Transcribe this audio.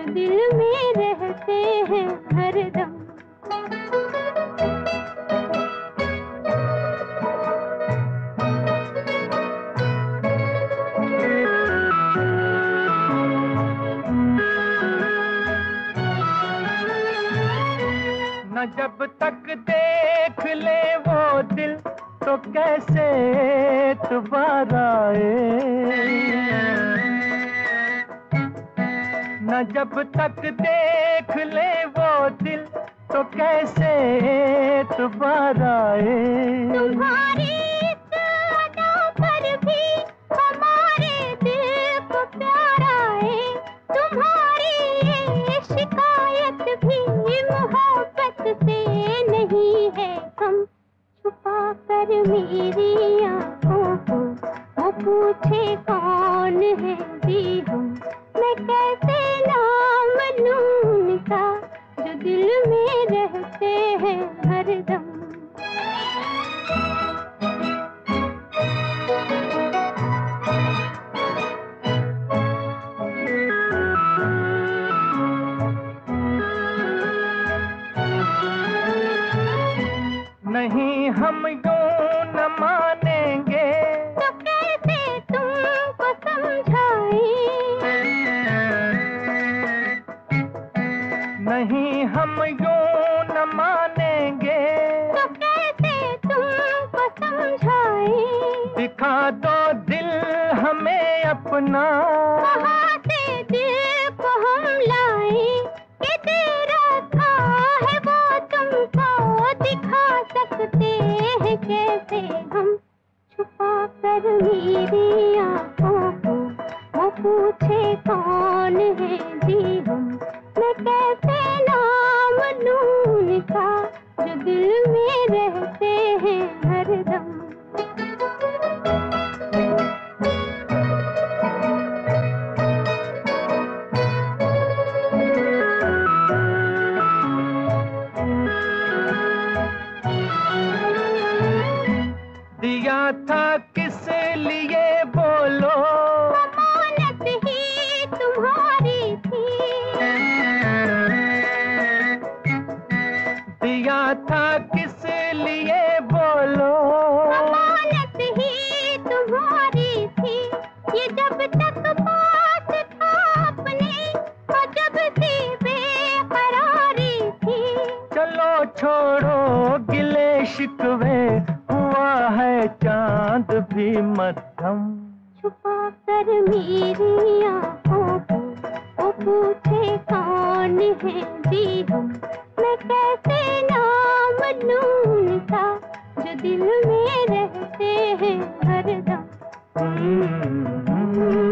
जो दिल में रहते हैं हरदम न जब तक देख ले वो दिल तो कैसे दोबारा आए? न जब तक देख ले वो दिल तो कैसे तुम्हारी को ये शिकायत नहीं हम यूँ न मानेंगे। तो कैसे तुमको समझाए? दिखा दो दिल हमें अपना। कहाँ से दिल को हम लाए? कि दिल रखा है वो तुमको दिखा सकते हैं कैसे हम? छुपा कर मेरी आँखों को वो पूछे कौन है जी हम? मैं कैसे नाम दिया था किस लिए बोलो? अमानत ही तुम्हारी थी ये जब तक पास था अपने जब से बेकरारी थी। चलो छोड़ो गिले शिकवे हुआ है चाँद भी मध्यम। छुपा कर मेरी आँखों को पूछे कौन है कैसे नाम उनका जो दिल में रहते हैं हरदम हम्म,